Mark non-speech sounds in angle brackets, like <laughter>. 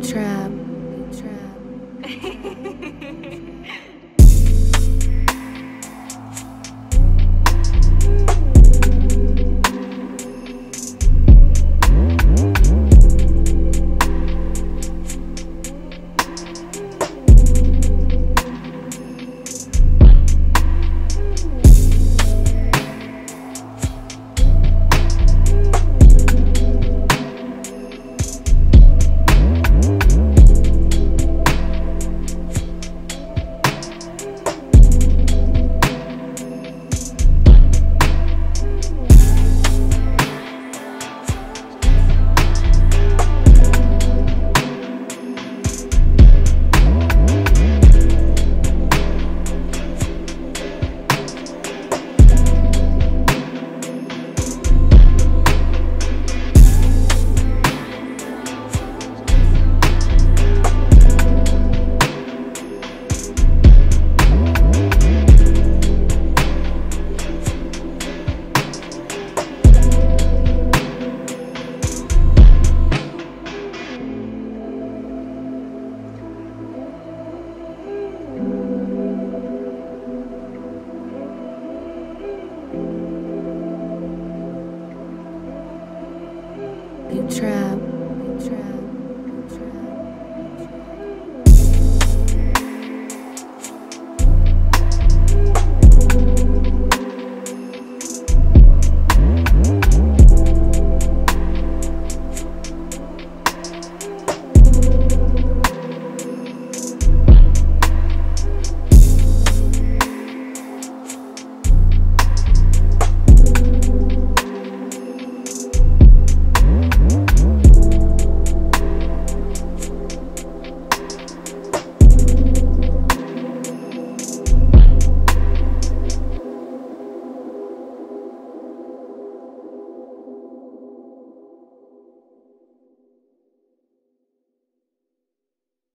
Trap. <laughs> trap.